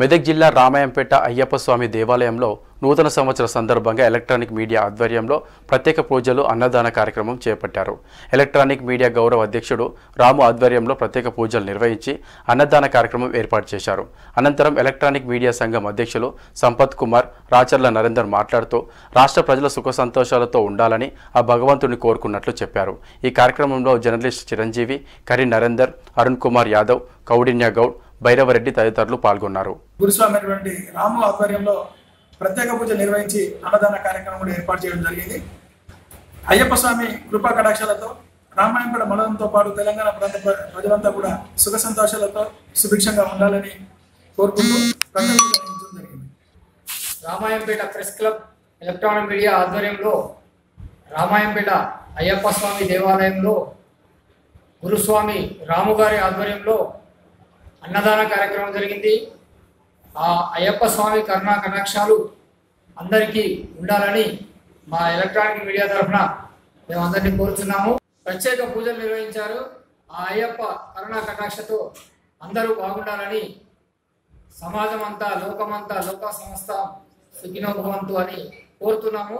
మెదక్ జిల్లా రామాయంపేట అయ్యప్ప స్వామి దేవాలయంలో నూతన సంవత్సర సందర్భంగా ఎలక్ట్రానిక్ మీడియా ఆధ్వర్యంలో ప్రత్యేక పూజలు అన్నదాన కార్యక్రమం చేపట్టారు. ఎలక్ట్రానిక్ మీడియా గౌరవ అధ్యక్షుడు రాము ఆధ్వర్యంలో ప్రత్యేక పూజలు నిర్వహించి అన్నదాన కార్యక్రమం ఏర్పాటు చేశారు. అనంతరం ఎలక్ట్రానిక్ మీడియా సంఘం అధ్యక్షులు సంపత్ కుమార్ రాచర్ల నరేందర్ మాట్లాడుతూ రాష్ట్ర ప్రజల సుఖ సంతోషాలతో ఉండాలని ఆ భగవంతుని కోరుకున్నట్లు చెప్పారు. ఈ కార్యక్రమంలో జర్నలిస్ట్ చిరంజీవి కరీ నరేందర్ అరుణ్ కుమార్ యాదవ్ కౌడిన్య గౌడ్ భైరవరెడ్డి తదితరులు పాల్గొన్నారు. గురుస్వామి రాము ఆధ్వర్యంలో ప్రత్యేక పూజలు నిర్వహించి అన్నదాన కార్యక్రమం కూడా ఏర్పాటు చేయడం జరిగింది. అయ్యప్ప స్వామి కృపా కటాక్షాలతో రామాయణపేట మండలంతో పాటు తెలంగాణ ప్రాంత ప్ర- ప్రజలంతా కూడా సుఖ సంతోషాలతో సుభిక్షంగా ఉండాలని కోరుకుంటూ జరిగింది. Ramayampet press club electronic media ఆధ్వర్యంలో రామాయంపేట అయ్యప్ప స్వామి దేవాలయంలో గురుస్వామి రాముగారి ఆధ్వర్యంలో అన్నదాన కార్యక్రమం జరిగింది. ఆ అయ్యప్ప స్వామి కరుణా కటాక్షాలు అందరికీ ఉండాలని మా ఎలక్ట్రానిక్ మీడియా తరఫున మేము అందరినీ కోరుతున్నాము ప్రత్యేక పూజలు నిర్వహించారు. ఆ అయ్యప్ప కరుణా కటాక్షతో అందరూ బాగుండాలని సమాజం అంతా లోకమంతా లోక సంస్థ సుఖినోభవంతు అని కోరుతున్నాము.